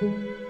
Música